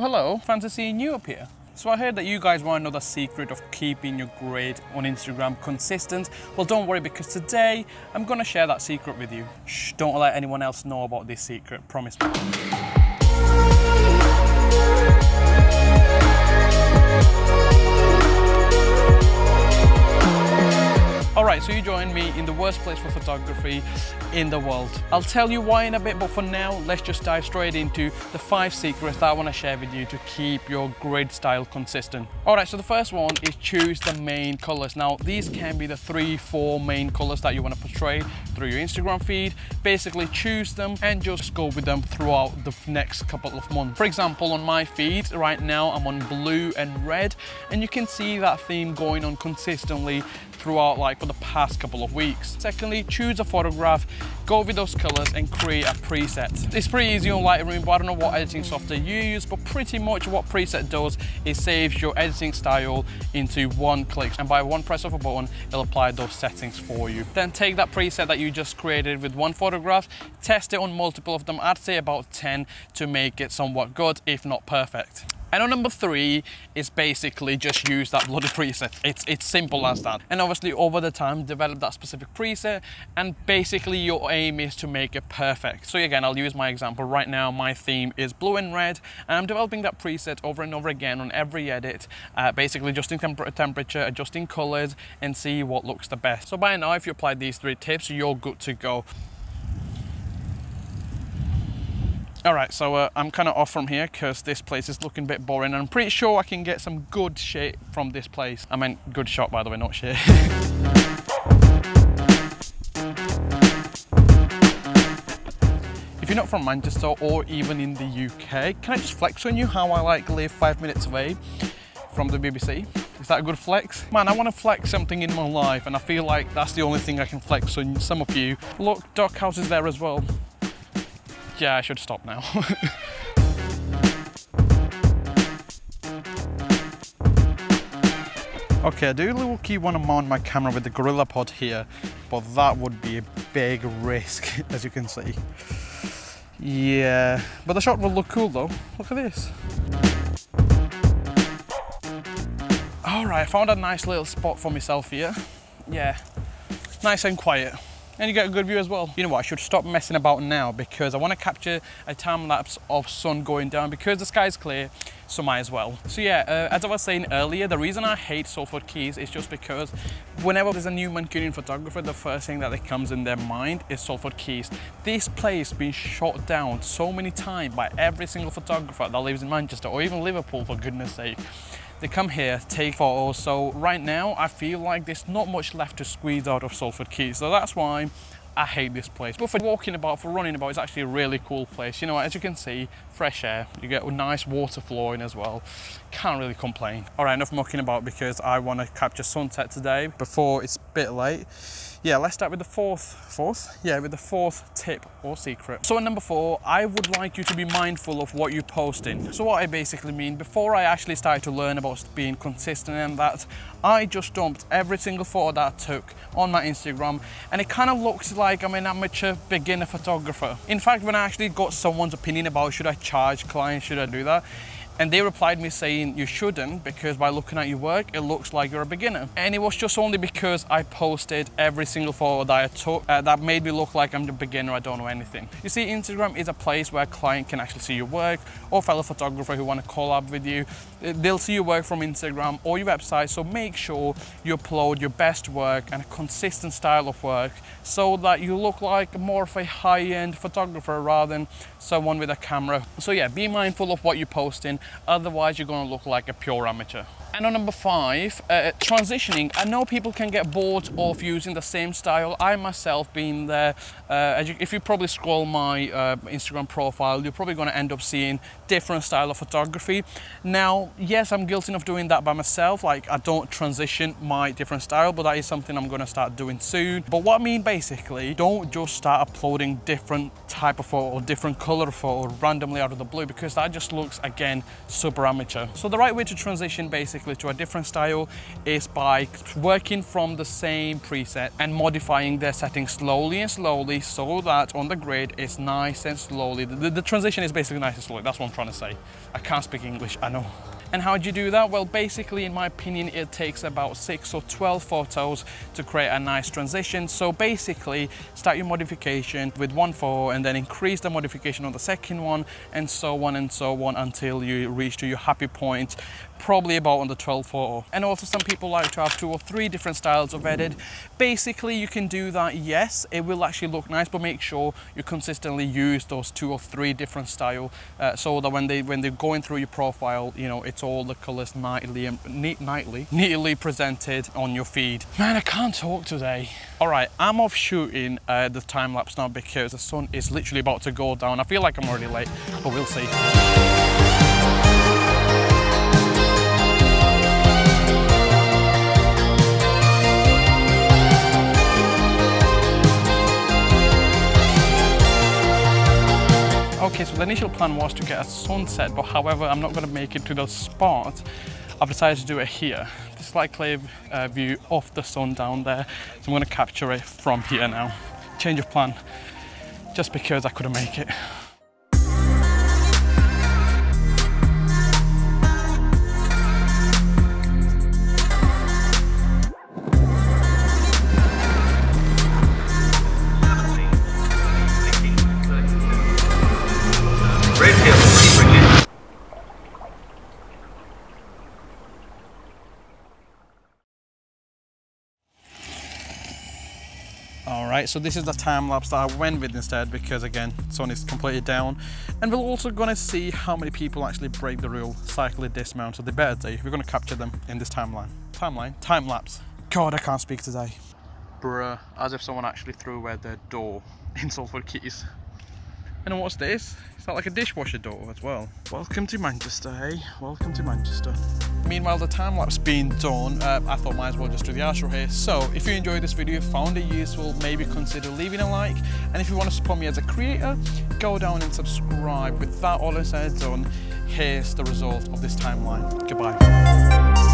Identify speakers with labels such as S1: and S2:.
S1: Oh, hello. Fancy seeing you up here. So I heard that you guys want the secret of keeping your grid on Instagram consistent. Well, don't worry because today I'm going to share that secret with you. Shh, don't let anyone else know about this secret, promise me. Alright, so you me in the worst place for photography in the world. I'll tell you why in a bit, but for now, let's just dive straight into the five secrets that I want to share with you to keep your grid style consistent. Alright, so the first one is choose the main colors. Now, these can be the three, four main colors that you want to portray through your Instagram feed. Basically, choose them and just go with them throughout the next couple of months. For example, on my feed right now, I'm on blue and red, and you can see that theme going on consistently throughout like for the past couple of weeks. Secondly, choose a photograph, go with those colors and create a preset. It's pretty easy on Lightroom, but I don't know what editing software you use, but pretty much what preset does is saves your editing style into one click. And by one press of a button, it'll apply those settings for you. Then take that preset that you just created with one photograph, test it on multiple of them. I'd say about 10 to make it somewhat good, if not perfect. And on number three is basically just use that bloody preset. It's, it's simple as that. And obviously over the time, develop that specific preset and basically your aim is to make it perfect. So again, I'll use my example. Right now, my theme is blue and red and I'm developing that preset over and over again on every edit, uh, basically adjusting temp temperature, adjusting colors and see what looks the best. So by now, if you apply these three tips, you're good to go. All right, so uh, I'm kind of off from here because this place is looking a bit boring and I'm pretty sure I can get some good shit from this place. I meant good shot, by the way, not shit. if you're not from Manchester or even in the UK, can I just flex on you how I like live five minutes away from the BBC? Is that a good flex? Man, I want to flex something in my life and I feel like that's the only thing I can flex on some of you. Look, Dock House is there as well yeah, I should stop now. okay, I do low-key want to mount my camera with the GorillaPod here, but that would be a big risk, as you can see. Yeah, but the shot will look cool though. Look at this. All right, I found a nice little spot for myself here. Yeah, nice and quiet and you get a good view as well. You know what, I should stop messing about now because I want to capture a time lapse of sun going down because the sky is clear, so might as well. So yeah, uh, as I was saying earlier, the reason I hate Salford Quays is just because whenever there's a new Mancunian photographer, the first thing that comes in their mind is Salford Quays. This place been shot down so many times by every single photographer that lives in Manchester or even Liverpool for goodness sake. They come here, take photos. So right now, I feel like there's not much left to squeeze out of Salford Quays. So that's why I hate this place. But for walking about, for running about, it's actually a really cool place. You know, as you can see, fresh air. You get a nice water flowing as well. Can't really complain. All right, enough mucking about because I want to capture sunset today before it's a bit late yeah, let's start with the fourth, fourth? Yeah, with the fourth tip or secret. So number four, I would like you to be mindful of what you're posting. So what I basically mean, before I actually started to learn about being consistent and that, I just dumped every single photo that I took on my Instagram and it kind of looks like I'm an amateur beginner photographer. In fact, when I actually got someone's opinion about should I charge clients, should I do that, and they replied me saying you shouldn't because by looking at your work, it looks like you're a beginner. And it was just only because I posted every single photo that I took uh, that made me look like I'm the beginner, I don't know anything. You see, Instagram is a place where a client can actually see your work or fellow photographer who want to collab with you. They'll see your work from Instagram or your website. So make sure you upload your best work and a consistent style of work so that you look like more of a high-end photographer rather than someone with a camera. So yeah, be mindful of what you're posting Otherwise, you're going to look like a pure amateur. And on number five, uh, transitioning. I know people can get bored of using the same style. I myself being there, uh, you, if you probably scroll my uh, Instagram profile, you're probably going to end up seeing different style of photography. Now, yes, I'm guilty of doing that by myself. Like I don't transition my different style, but that is something I'm going to start doing soon. But what I mean basically, don't just start uploading different type of photo or different color photo randomly out of the blue because that just looks, again, super amateur. So the right way to transition basically to a different style is by working from the same preset and modifying their settings slowly and slowly so that on the grid it's nice and slowly. The, the transition is basically nice and slowly, that's what I'm trying to say. I can't speak English, I know. And how do you do that? Well, basically, in my opinion, it takes about six or 12 photos to create a nice transition. So basically, start your modification with one photo and then increase the modification on the second one and so on and so on until you reach to your happy point probably about on the 12 photo. And also some people like to have two or three different styles of edit. Basically, you can do that, yes, it will actually look nice, but make sure you consistently use those two or three different style uh, so that when, they, when they're going through your profile, you know, it's all the colors nightly, nightly, neatly presented on your feed. Man, I can't talk today. All right, I'm off shooting uh, the time lapse now because the sun is literally about to go down. I feel like I'm already late, but we'll see. The initial plan was to get a sunset, but however, I'm not going to make it to the spot. I've decided to do it here. This clear uh, view of the sun down there. So I'm going to capture it from here now. Change of plan, just because I couldn't make it. All right, so this is the time lapse that I went with instead because again, sun is completely down. And we're also gonna see how many people actually break the rule, cycle dismount, so they better say we're gonna capture them in this timeline. Timeline? Time lapse. God, I can't speak today. Bruh, as if someone actually threw away their door in Salford Quays. And what's this? Is that like a dishwasher door as well? Welcome to Manchester, hey? Welcome to Manchester. Meanwhile, the time lapse being done, uh, I thought might as well just do the outro here. So if you enjoyed this video, found it useful, maybe consider leaving a like. And if you want to support me as a creator, go down and subscribe. With that all said and done, here's the result of this timeline. Goodbye.